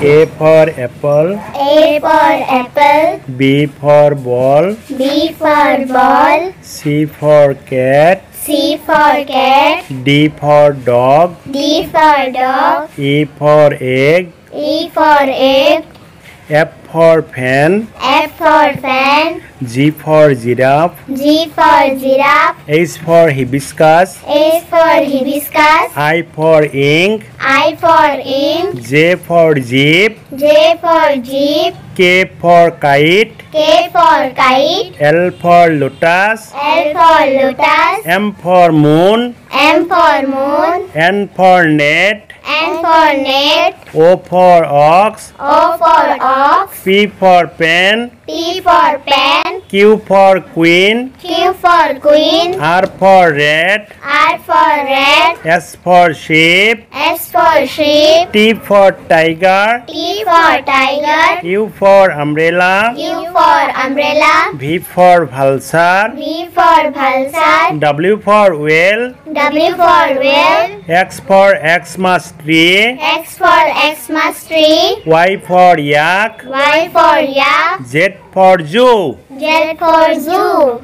A for apple. A for apple. B for ball. B for ball. C for cat. C for cat. D for dog. D for dog. E for egg. E for egg. F for fan. F for fan. G for giraffe. G for giraffe. H for hibiscus. H for hibiscus. I for ink. I for ink. J for jeep. J for jeep. K for kite. K for kite. L for lotus. L for lotus. M for moon. M for moon. N for net. N for net. O for ox. O for ox. P for pen. P for pen. Q for queen. Q for queen. R for red. R for rat. S for sheep. S for sheep. T for tiger. T for tiger. U for umbrella. U for umbrella. V for vulture. V for vulture. W for whale. W for whale. X for Xmas tree. X for Xmas tree. Y for yak. Y for yak. Z for zoo. Z for zoo.